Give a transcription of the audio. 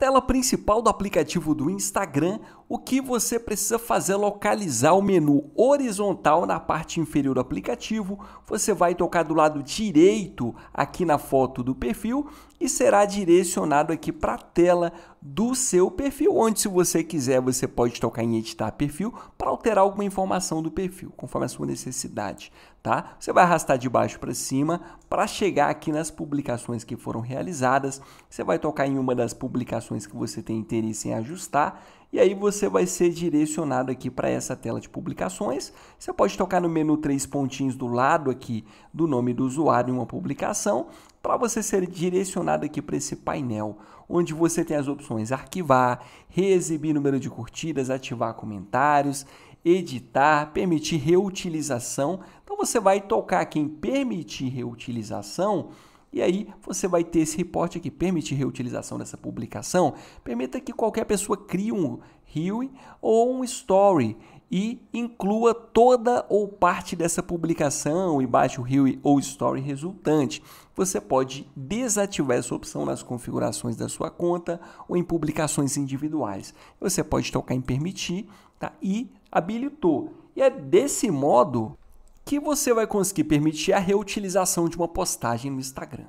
tela principal do aplicativo do Instagram, o que você precisa fazer é localizar o menu horizontal na parte inferior do aplicativo. Você vai tocar do lado direito aqui na foto do perfil e será direcionado aqui para a tela do seu perfil, onde se você quiser você pode tocar em editar perfil para alterar alguma informação do perfil, conforme a sua necessidade, tá? Você vai arrastar de baixo para cima para chegar aqui nas publicações que foram realizadas. Você vai tocar em uma das publicações que você tem interesse em ajustar e aí você vai ser direcionado aqui para essa tela de publicações. Você pode tocar no menu três pontinhos do lado aqui do nome do usuário em uma publicação para você ser direcionado aqui para esse painel, onde você tem as opções arquivar, reexibir número de curtidas, ativar comentários, editar, permitir reutilização. Então você vai tocar aqui em permitir reutilização e aí você vai ter esse reporte aqui, permitir reutilização dessa publicação, permita que qualquer pessoa crie um reel ou um story e inclua toda ou parte dessa publicação e baixe o reel ou story resultante. Você pode desativar essa opção nas configurações da sua conta ou em publicações individuais. Você pode tocar em permitir tá? e habilitou. E é desse modo que você vai conseguir permitir a reutilização de uma postagem no Instagram.